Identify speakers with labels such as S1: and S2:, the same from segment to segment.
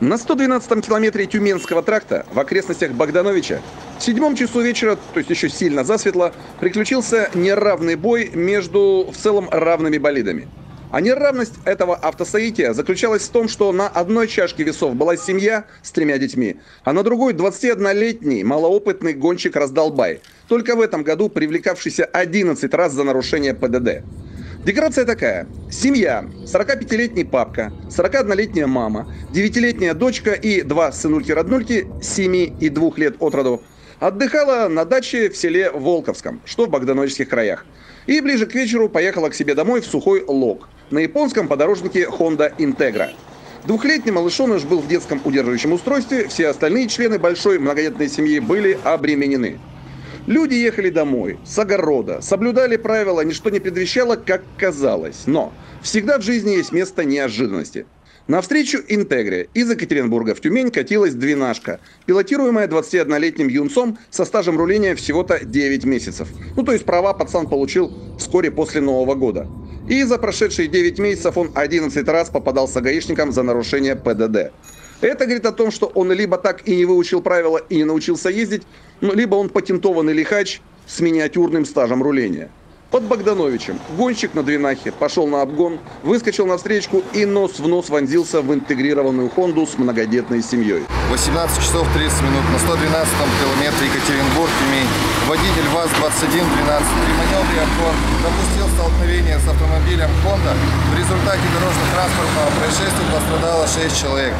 S1: На 112-м километре Тюменского тракта в окрестностях Богдановича в седьмом часу вечера, то есть еще сильно засветло, приключился неравный бой между в целом равными болидами. А неравность этого автосоития заключалась в том, что на одной чашке весов была семья с тремя детьми, а на другой 21-летний малоопытный гонщик-раздолбай, только в этом году привлекавшийся 11 раз за нарушение ПДД. Декорация такая. Семья, 45-летний папка, 41-летняя мама, 9-летняя дочка и два сынульки-роднульки 7 и 2 лет от роду отдыхала на даче в селе Волковском, что в Богдановичских краях. И ближе к вечеру поехала к себе домой в Сухой Лог на японском подорожнике Honda Integra. Двухлетний малышоныш был в детском удерживающем устройстве, все остальные члены большой многодетной семьи были обременены. Люди ехали домой, с огорода, соблюдали правила, ничто не предвещало, как казалось. Но всегда в жизни есть место неожиданности. Навстречу «Интегре» из Екатеринбурга в Тюмень катилась «Двенашка», пилотируемая 21-летним юнцом со стажем руления всего-то 9 месяцев. Ну, то есть права пацан получил вскоре после Нового года. И за прошедшие 9 месяцев он 11 раз попадался гаишникам за нарушение ПДД. Это говорит о том, что он либо так и не выучил правила и не научился ездить, ну, либо он патентованный лихач с миниатюрным стажем руления. Под Богдановичем гонщик на Двинахе пошел на обгон, выскочил на встречку и нос в нос вонзился в интегрированную Хонду с многодетной семьей.
S2: 18 часов 30 минут на 112 километре Екатеринбург-Тюмень. Водитель ВАЗ-2112 при маневре обгон допустил столкновение с автомобилем Honda. В результате дорожно-транспортного происшествия пострадало 6 человек.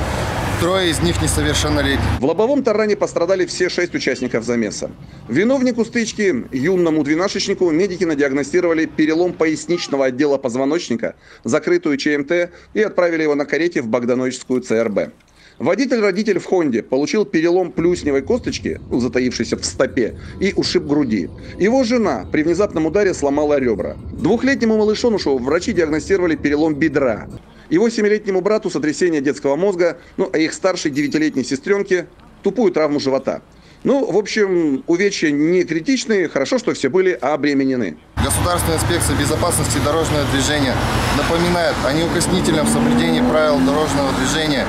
S2: Трое из них несовершеннолетние.
S1: В лобовом таране пострадали все шесть участников замеса. Виновнику стычки, юному двенашечнику, медики надиагностировали перелом поясничного отдела позвоночника, закрытую ЧМТ и отправили его на карете в Богдановичскую ЦРБ. Водитель-родитель в Хонде получил перелом плюсневой косточки, ну, затаившейся в стопе, и ушиб груди. Его жена при внезапном ударе сломала ребра. Двухлетнему малышонушу врачи диагностировали перелом бедра. Его семилетнему брату сотрясение детского мозга, ну, а их старшей девятилетней сестренке тупую травму живота. Ну, в общем, увечья не критичные, хорошо, что все были обременены.
S2: Государственная инспекция безопасности дорожного движения напоминает о неукоснительном соблюдении правил дорожного движения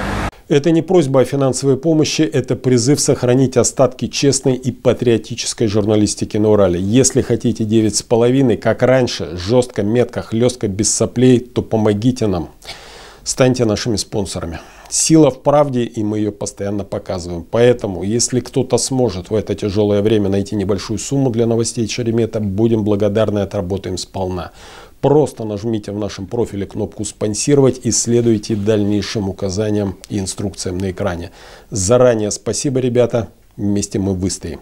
S3: это не просьба о финансовой помощи, это призыв сохранить остатки честной и патриотической журналистики на Урале. Если хотите 9,5, как раньше, жестко, метко, хлестко, без соплей, то помогите нам. Станьте нашими спонсорами. Сила в правде, и мы ее постоянно показываем. Поэтому, если кто-то сможет в это тяжелое время найти небольшую сумму для новостей Шеремета, будем благодарны отработаем сполна. Просто нажмите в нашем профиле кнопку «Спонсировать» и следуйте дальнейшим указаниям и инструкциям на экране. Заранее спасибо, ребята. Вместе мы выстоим.